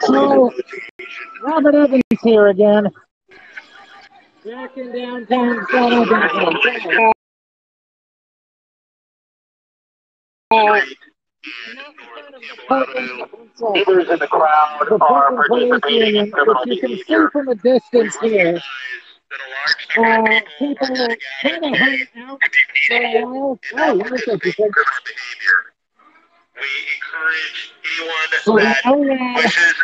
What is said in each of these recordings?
So, Robert Evans here again. Back in downtown San Antonio. Uh, in the crowd the are Portland participating Union, in criminal you can see from a distance here. That a large Uh, people are kind of hung out for a while. Oh, what is that? We encourage anyone So, that oh, yeah. wishes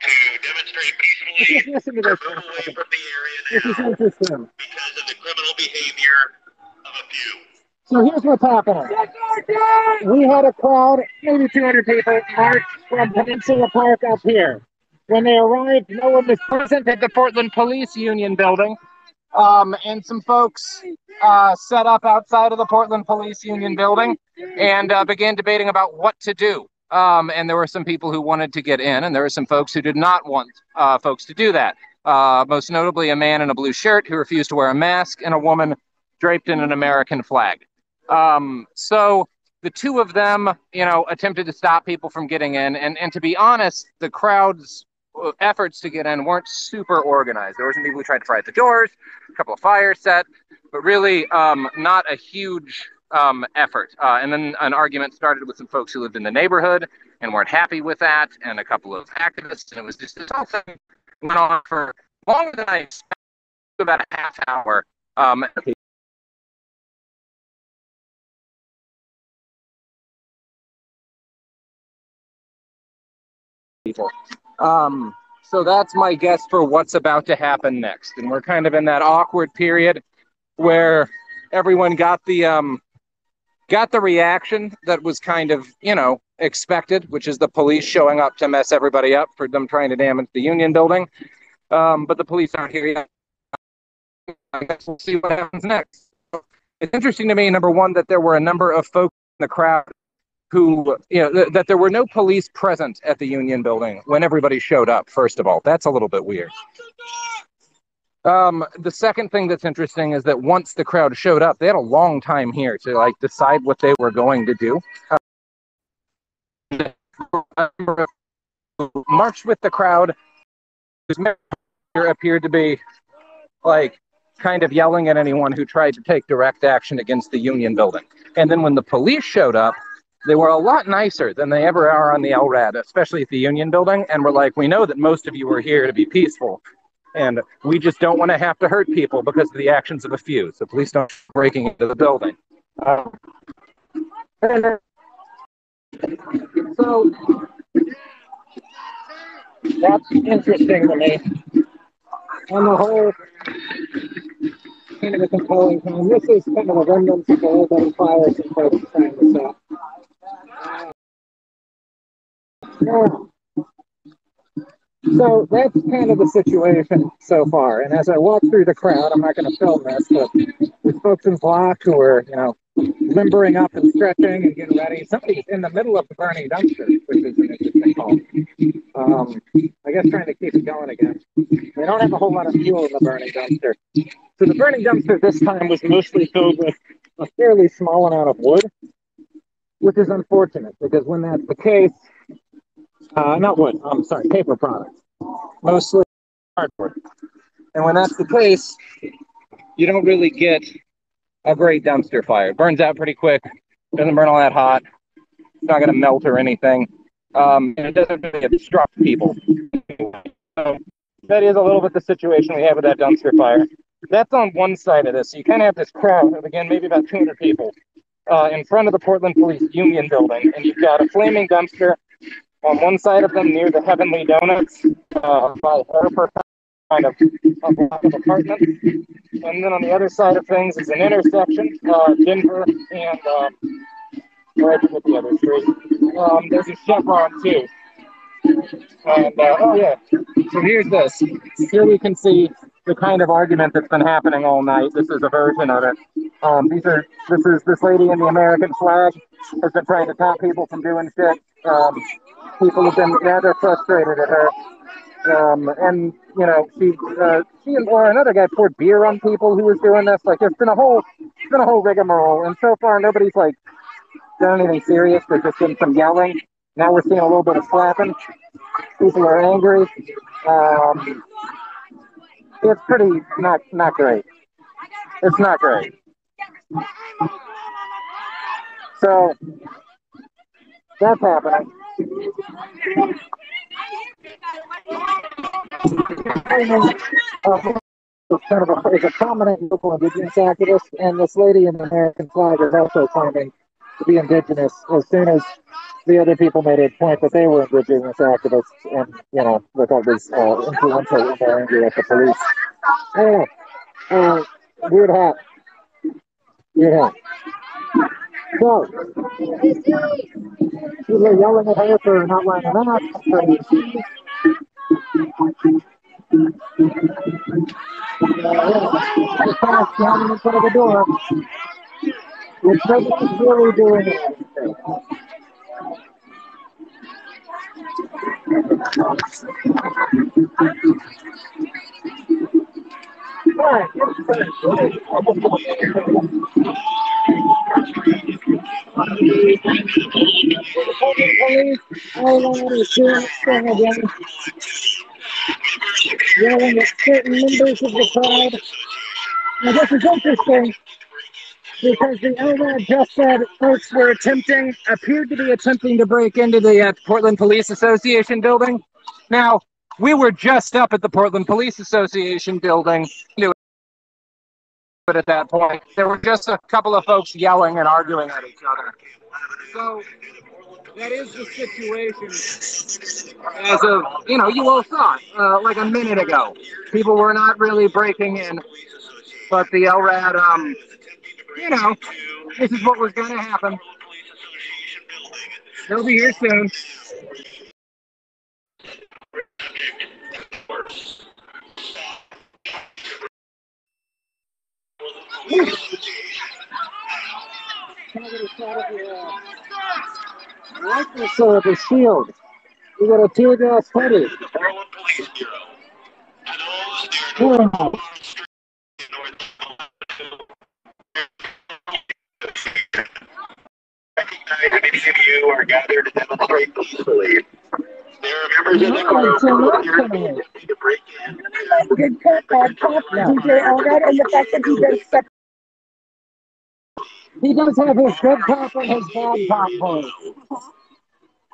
to demonstrate peacefully Just listen to or move away from the area This is now because of the criminal behavior of a few. So here's what's happening. We had a crowd, maybe 200 people, march from Peninsula Park up here. When they arrived, no one was present at the Portland Police Union building. Um, and some folks uh, set up outside of the Portland Police Union building and uh, began debating about what to do. Um, and there were some people who wanted to get in, and there were some folks who did not want uh, folks to do that. Uh, most notably, a man in a blue shirt who refused to wear a mask, and a woman draped in an American flag. Um, so the two of them, you know, attempted to stop people from getting in. And, and to be honest, the crowd's efforts to get in weren't super organized. There were some people who tried to pry at the doors, a couple of fires set, but really um, not a huge um, effort. Uh, and then an argument started with some folks who lived in the neighborhood and weren't happy with that, and a couple of activists. And it was just this whole thing went on for longer than I expected, about a half hour. Um, people. Um, so that's my guess for what's about to happen next. And we're kind of in that awkward period where everyone got the um, got the reaction that was kind of you know expected, which is the police showing up to mess everybody up for them trying to damage the union building. Um, but the police aren't here yet. I guess we'll see what happens next. It's interesting to me, number one, that there were a number of folks in the crowd who, you know, th- that there were no police present at the union building when everybody showed up, first of all. That's a little bit weird. Um, the second thing that's interesting is that once the crowd showed up, they had a long time here to like decide what they were going to do. Uh, marched with the crowd. Mayor appeared to be like kind of yelling at anyone who tried to take direct action against the union building. And then when the police showed up, they were a lot nicer than they ever are on the LRAD, especially at the Union Building. And we're like, we know that most of you are here to be peaceful, and we just don't want to have to hurt people because of the actions of a few. So please don't breaking into the building. Uh, so that's interesting to me. On the whole, kind of a compelling time. This is kind of a remnants of everybody fires and folks trying to stop. So that's kind of the situation so far. And as I walk through the crowd, I'm not going to film this, but there's folks in black who are, you know, limbering up and stretching and getting ready. Somebody's in the middle of the burning dumpster, which is an interesting call. Um, I guess trying to keep it going again. They don't have a whole lot of fuel in the burning dumpster. So the burning dumpster this time was mostly filled with a fairly small amount of wood, which is unfortunate because when that's the case, uh, not wood, I'm sorry, paper products, mostly cardboard. And when that's the case, you don't really get a great dumpster fire. It burns out pretty quick, doesn't burn all that hot, it's not going to melt or anything, um, and it doesn't really obstruct people. So that is a little bit the situation we have with that dumpster fire. That's on one side of this. So you kind of have this crowd of, again, maybe about 200 people uh, in front of the Portland Police Union building, and you've got a flaming dumpster on one side of them near the Heavenly Donuts uh, by Harper, kind of apartments. And then on the other side of things is an intersection, uh, Denver and um, where I the other street. Um, there's a Chevron too. And uh, oh yeah, so here's this. Here we can see the kind of argument that's been happening all night. This is a version of it. Um, these are this is this lady in the American flag has been trying to stop people from doing shit. Um, people have been rather frustrated at her. Um, and you know, she uh, she and or another guy poured beer on people who was doing this. Like it's been a whole it's been a whole rigmarole. And so far nobody's like done anything serious. There's just been some yelling. Now we're seeing a little bit of slapping. People are angry. Um, it's pretty not not great. It's not great. So that's happening. Kind of a, a prominent local indigenous activist, and this lady in the American flag is also claiming be indigenous as soon as the other people made a point that they were indigenous activists and, you know, with all these uh, influential and they're angry at the police. Anyway, uh, weird hat. Weird hat. So, people are yelling at her for not wearing a mask. For, the fast standing in front of the door, which nobody's really doing anything. Right. Police, all that is doing its thing again yelling at certain members of the crowd. Now, this is interesting because the LRAD just said folks were attempting, appeared to be attempting to break into the uh, Portland Police Association building. Now, we were just up at the Portland Police Association building. But at that point, there were just a couple of folks yelling and arguing at each other. So that is the situation as of you know you all saw uh, like a minute ago people were not really breaking in but the lrad um you know this is what was going to happen they'll be here soon get of the shield. You got a tear gas hoodie. Police Bureau. To those Yeah. Gathered peacefully. There are members of the Yeah, group who are lot here coming attempting to break in. good cop, bad cop, DJ LRAD, and the fact that he does such He does have his good pop and his bad pop voice.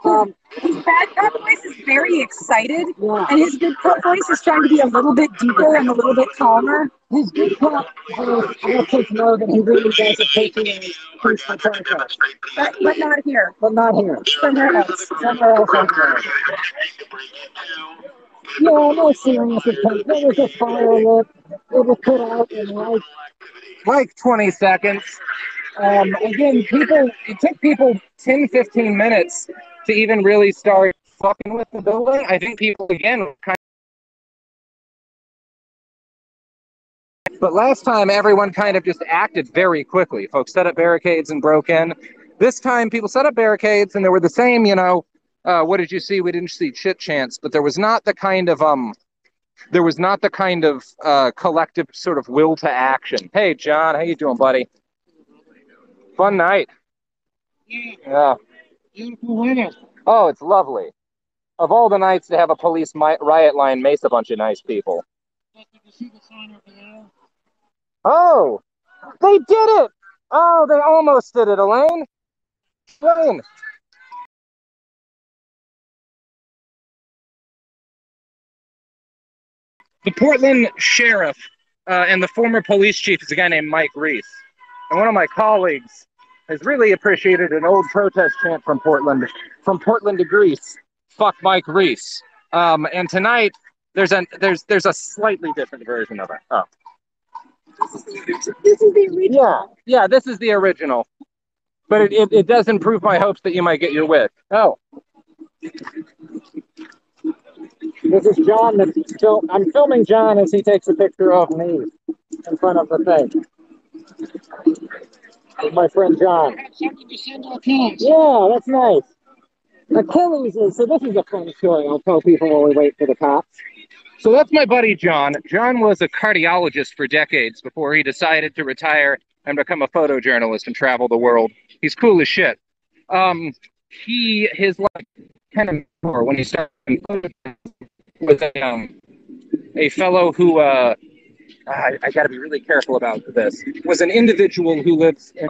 Um, his bad cop voice is very excited, yeah, and his good cop voice is trying to be a little bit deeper and a little bit calmer. his good cop voice lets us know that he really does appreciate police protection, But, but not here. but not here. Somewhere else. Somewhere else out there. Yeah, no serious attempt. There was a fire lit. It was put out in like like 20 seconds. Um, again, people, it took people 10, 15 minutes to even really start fucking with the building. I think people, again, kind of But last time, everyone kind of just acted very quickly. Folks set up barricades and broke in. This time, people set up barricades and there were the same, you know, uh, what did you see? We didn't see chit chance, but there was not the kind of um, there was not the kind of uh, collective sort of will to action. Hey, John, how you doing, buddy? Fun night. Yeah. Beautiful weather. Oh, it's lovely. Of all the nights to have a police mi- riot line mace a bunch of nice people. Did you see the sign over there? Oh, they did it! Oh, they almost did it, Elaine. Elaine. The Portland sheriff uh, and the former police chief is a guy named Mike Reese. And one of my colleagues has really appreciated an old protest chant from Portland, from Portland to Greece. Fuck Mike Reese. Um, and tonight there's a there's there's a slightly different version of it. Oh. This is the original. Yeah, yeah, this is the original. But it, it, it does improve my hopes that you might get your wish. Oh. This is John. That's fil- I'm filming John as he takes a picture of me in front of the thing. With my friend John. Yeah, that's nice. Achilles is, so this is a fun story I'll tell people while we wait for the cops. So that's my buddy John. John was a cardiologist for decades before he decided to retire and become a photojournalist and travel the world. He's cool as shit. Um, he his like kind of when he started was a, um, a fellow who uh, I, I got to be really careful about this. Was an individual who lives in.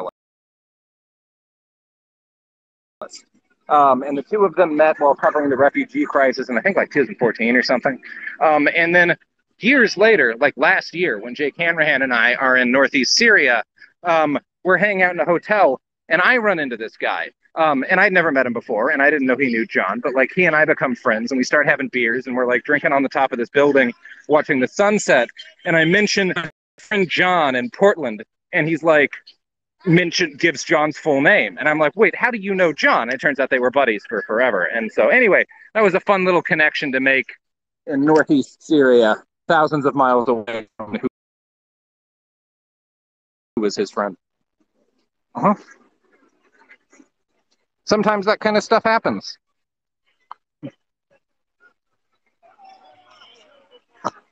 Um, and the two of them met while covering the refugee crisis in I think like 2014 or something. Um, and then years later, like last year, when Jake Hanrahan and I are in Northeast Syria, um, we're hanging out in a hotel, and I run into this guy. Um, and I'd never met him before, and I didn't know he knew John, but like he and I become friends, and we start having beers, and we're like drinking on the top of this building, watching the sunset. And I mention friend John in Portland, and he's like, mention gives John's full name, and I'm like, wait, how do you know John? It turns out they were buddies for forever. And so anyway, that was a fun little connection to make in Northeast Syria, thousands of miles away from who was his friend. Uh huh. Sometimes that kind of stuff happens.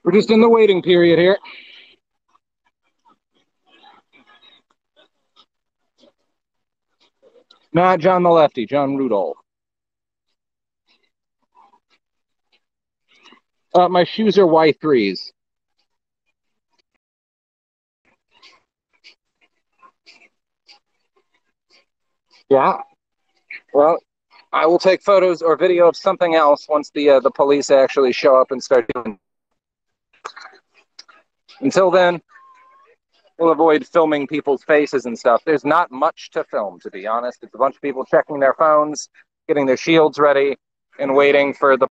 We're just in the waiting period here. Not John the lefty, John Rudolph. Uh, my shoes are Y3s. Yeah. Well, I will take photos or video of something else once the uh, the police actually show up and start doing. Until then, we'll avoid filming people's faces and stuff. There's not much to film, to be honest. It's a bunch of people checking their phones, getting their shields ready, and waiting for the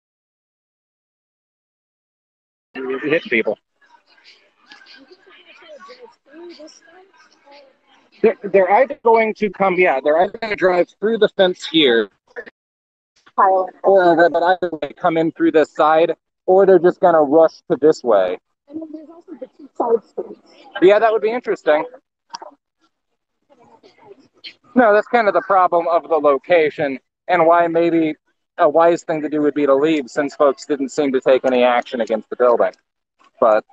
hit people. They're, they're either going to come, yeah, they're either going to drive through the fence here, or but either way come in through this side, or they're just going to rush to this way. And then there's also the two side. Yeah, that would be interesting. No, that's kind of the problem of the location and why maybe a wise thing to do would be to leave since folks didn't seem to take any action against the building. But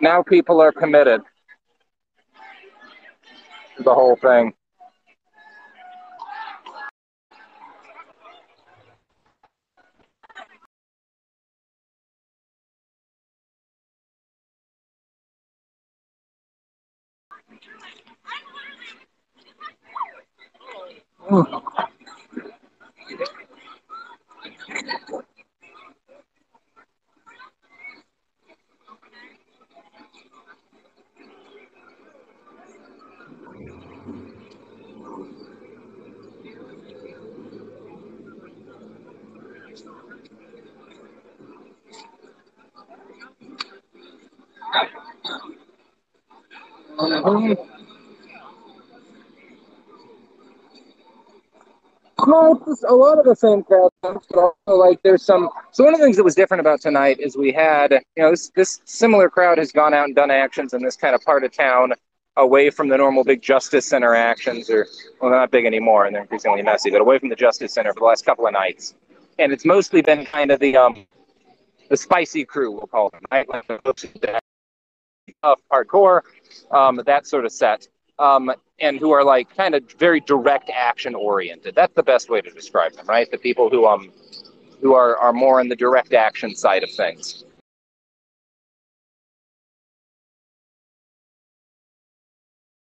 now people are committed the whole thing. Hmm. It's a lot of the same crowd, but also like there's some. So one of the things that was different about tonight is we had, you know, this this similar crowd has gone out and done actions in this kind of part of town, away from the normal big Justice Center actions, or well, they're not big anymore, and they're increasingly messy, but away from the Justice Center for the last couple of nights, and it's mostly been kind of the um, the spicy crew, we'll call them? Like the folks that have tough hardcore, um, that sort of set um, and who are like kind of very direct action oriented. That's the best way to describe them, right? The people who um who are are more in the direct action side of things.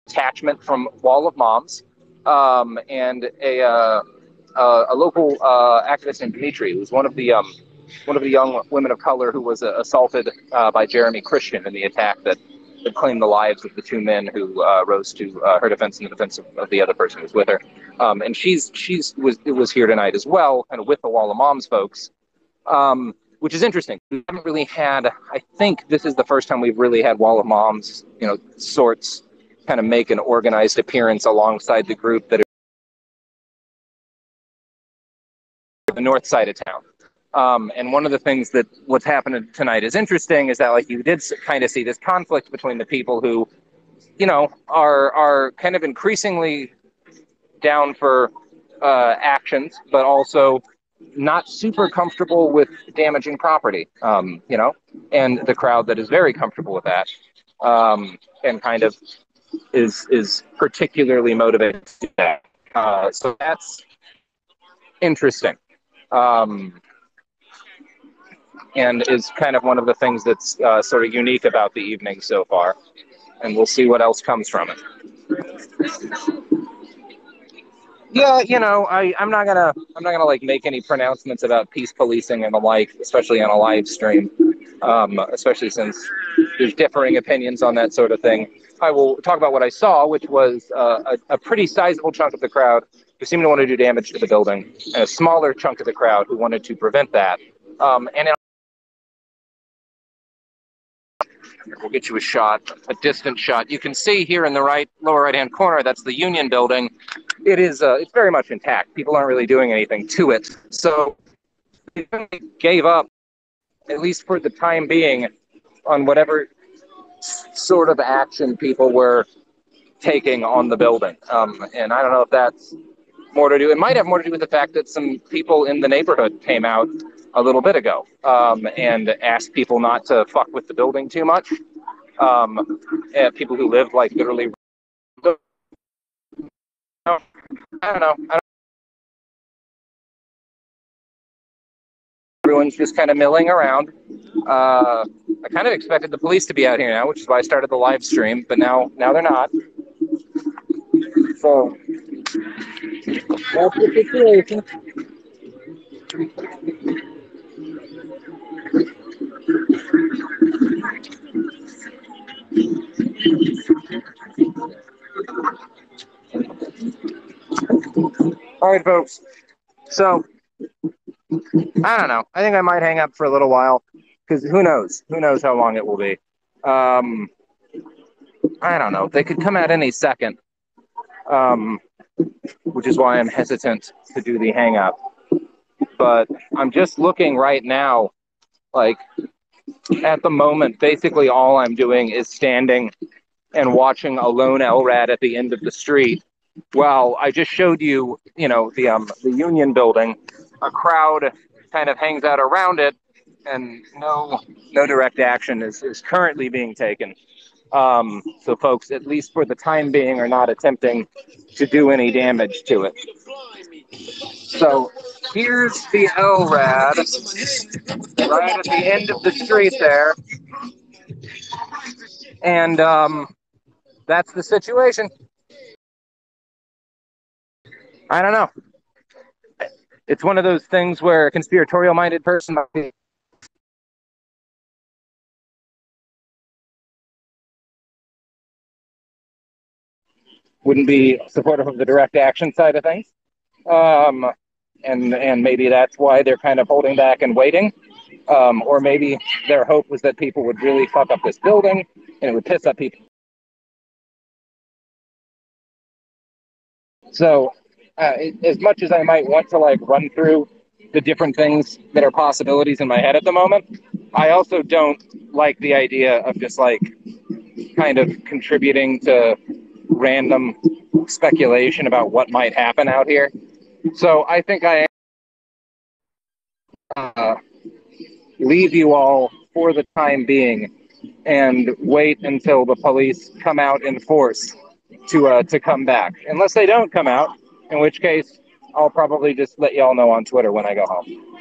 Attachment from Wall of Moms um, and a uh, uh, a local uh, activist named Demetria, who's one of the um, one of the young women of color who was uh, assaulted uh, by Jeremy Christian in the attack that that claimed the lives of the two men who uh, rose to uh, her defense and the defense of, of the other person who was with her. Um, and she's she's was was here tonight as well, kind of with the Wall of Moms folks, um, which is interesting. We haven't really had. I think this is the first time we've really had Wall of Moms, you know, sorts kind of make an organized appearance alongside the group that the north side of town. Um, and one of the things that what's happening tonight is interesting is that like you did kind of see this conflict between the people who, you know, are are kind of increasingly down for uh, actions, but also not super comfortable with damaging property. Um, you know, and the crowd that is very comfortable with that, um, and kind of is is particularly motivated to do that. Uh, so that's interesting. Um, and is kind of one of the things that's uh, sort of unique about the evening so far. And we'll see what else comes from it. Yeah, you know, I, I'm not gonna I'm not gonna like make any pronouncements about peace policing and the like, especially on a live stream. Um, especially since there's differing opinions on that sort of thing. I will talk about what I saw, which was uh, a, a pretty sizable chunk of the crowd who seemed to want to do damage to the building, and a smaller chunk of the crowd who wanted to prevent that. Um, and we'll get you a shot, a distant shot. You can see here in the right lower right hand corner, that's the Union Building. It is uh, it's very much intact. People aren't really doing anything to it, so they gave up, at least for the time being, on whatever sort of action people were taking on the building. Um, and I don't know if that's more to do. It might have more to do with the fact that some people in the neighborhood came out a little bit ago um, and asked people not to fuck with the building too much. Um, people who live like literally. I don't know. I don't Everyone's just kind of milling around. Uh, I kind of expected the police to be out here now, which is why I started the live stream. But now, now they're not. So that's the situation. All right, folks. So I don't know. I think I might hang up for a little while because who knows? Who knows how long it will be? Um, I don't know. They could come out any second, um, which is why I'm hesitant to do the hang up. But I'm just looking right now, like at the moment, basically all I'm doing is standing and watching a lone LRAD at the end of the street. Well, I just showed you, you know, the um the Union Building. A crowd kind of hangs out around it, and no no direct action is, is currently being taken. Um, so folks, at least for the time being, are not attempting to do any damage to it. So here's the LRAD right at the end of the street there. And um, that's the situation. I don't know. It's one of those things where a conspiratorial minded person might be wouldn't be supportive of the direct action side of things. Um, and and maybe that's why they're kind of holding back and waiting. Um, or maybe their hope was that people would really fuck up this building and it would piss up people. So, uh, as much as I might want to like run through the different things that are possibilities in my head at the moment, I also don't like the idea of just like kind of contributing to random speculation about what might happen out here. So I think I uh, leave you all for the time being and wait until the police come out in force to uh, to come back. Unless they don't come out, in which case I'll probably just let y'all know on Twitter when I go home.